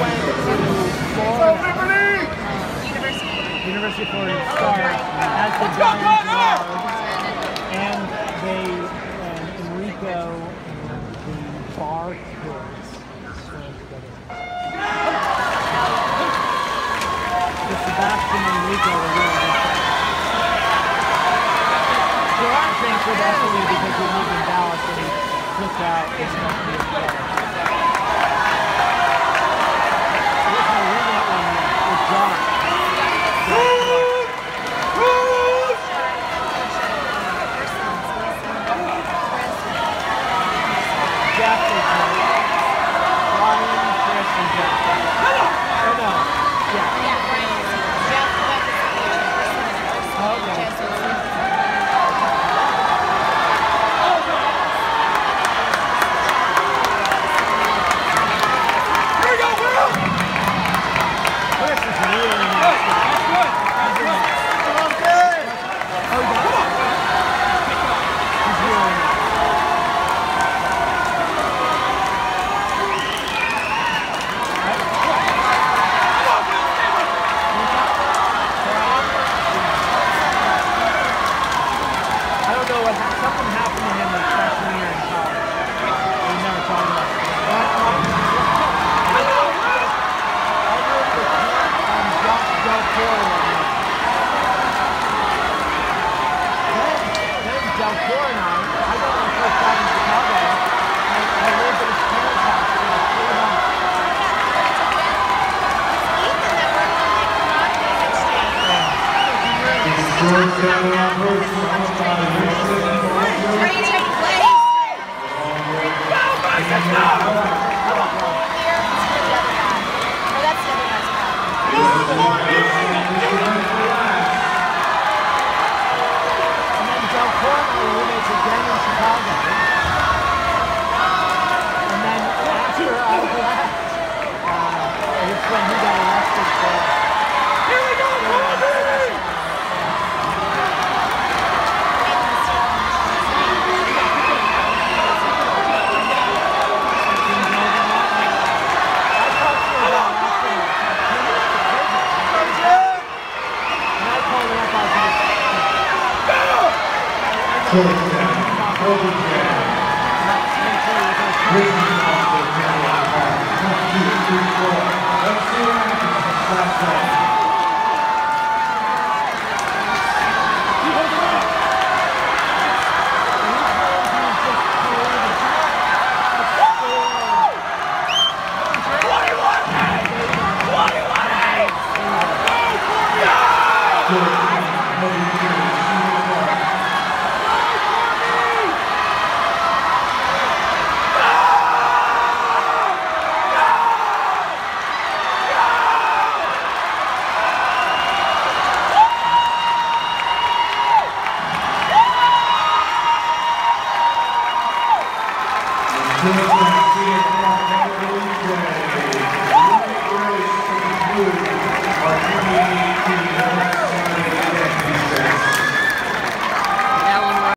went to Florida, University of Florida as the Giants and they, Enrico and the Bar Kids swam together. So Sebastian and Enrico were really good friends. So I think Ethel because we lived in Dallas and he flipped out company Something happened to him his freshman year in college. We never talked about it. Kid Del Toro and I, I got my first job in Chicago. And then Del Toro and I were roommates again in Chicago. And then after I left, uh, it's when he got arrested for. Here we go, I talked to him about afterwards. He went to prison. And I called him up. I was like, Georgetown, Kobe Bryant, Brittany Austin, 22, 3, 4. Let's see. Thank you.